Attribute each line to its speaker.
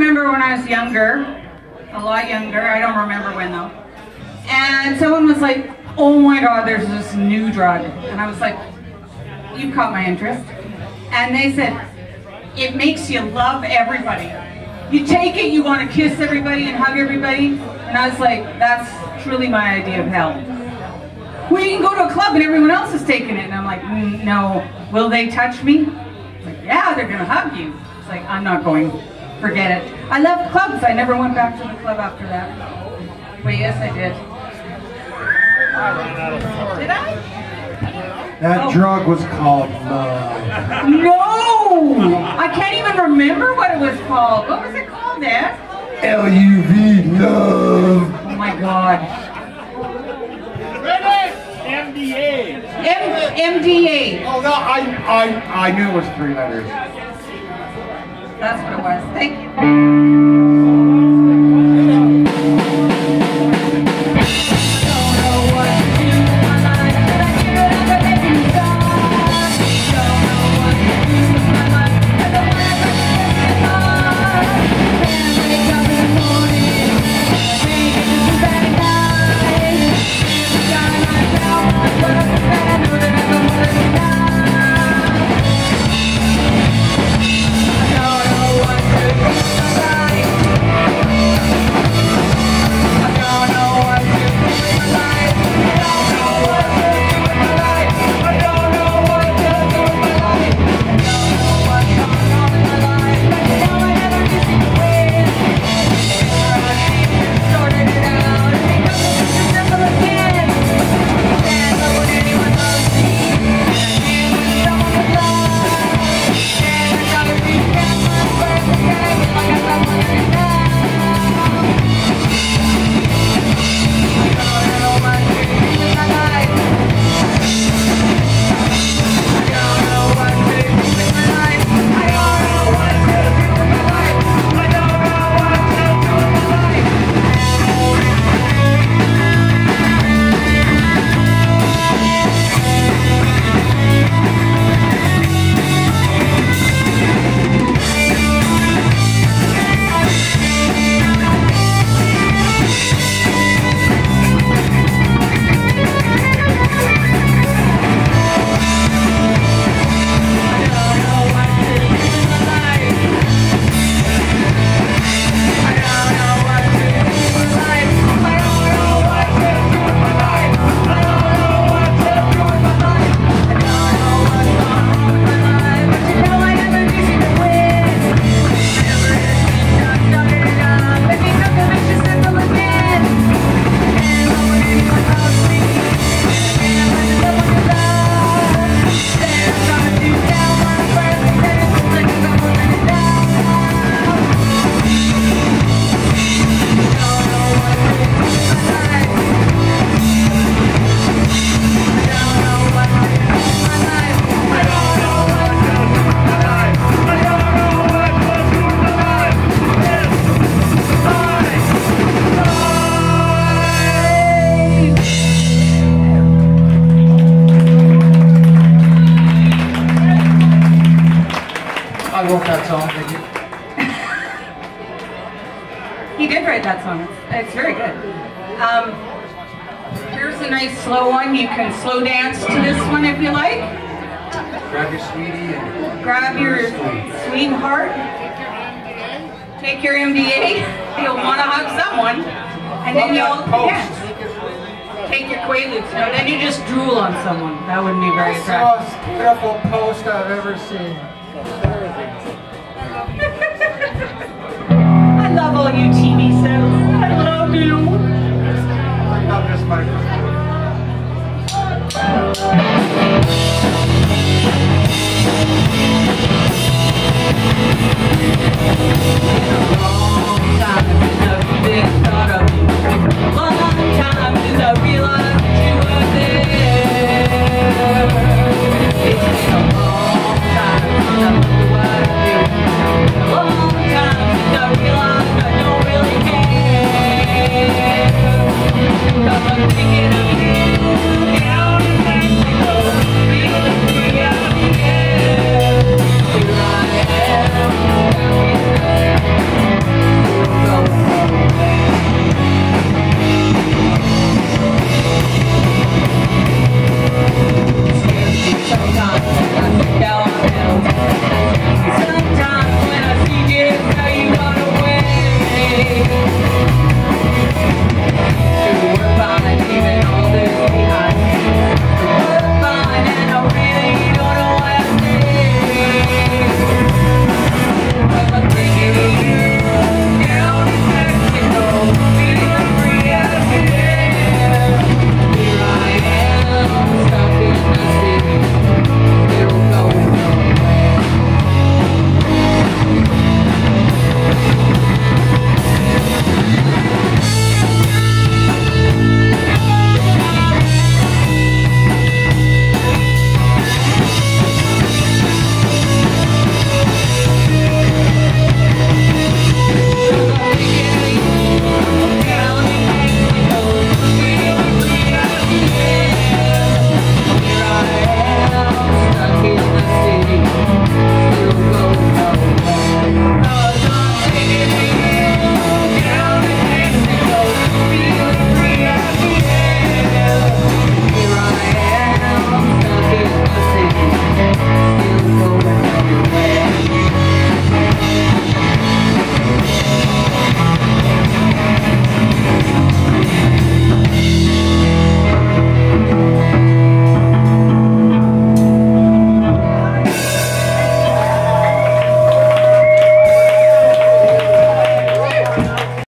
Speaker 1: remember when I was younger, a lot younger. I don't remember when though. And someone was like, "Oh my God, there's this new drug," and I was like, "You caught my interest." And they said, "It makes you love everybody. You take it, you want to kiss everybody and hug everybody." And I was like, "That's truly my idea of hell." Well, you can go to a club and everyone else is taking it, and I'm like, mm, "No, will they touch me?" Like, "Yeah, they're gonna hug you." It's like, "I'm not going." Forget it. I left clubs. I never went back to the club after that. But yes, I did. Did I?
Speaker 2: That
Speaker 1: Oh.
Speaker 2: drug was called love.
Speaker 1: No! I can't even remember what it was called. What was it called, Dad?
Speaker 2: L-U-V, love.
Speaker 1: Oh my God.
Speaker 3: MDA.
Speaker 1: M- MDA.
Speaker 2: Oh, no, I, I, I knew it was three letters.
Speaker 1: That's what it was. Thank you.
Speaker 2: Song, thank you.
Speaker 1: He did write that song. It's, it's very good. Um, here's a nice slow one. You can slow dance to this one if you like.
Speaker 2: Grab your sweetie and
Speaker 1: Grab your sweetheart. Take your MDA. You'll want to hug someone. And then you'll dance. Take your Quaaludes. No, then you just drool on someone. That wouldn't be very
Speaker 2: That's the
Speaker 1: attractive.
Speaker 2: most beautiful post I've ever seen.
Speaker 1: All you TV sets. I love you.
Speaker 2: Bring up this microphone.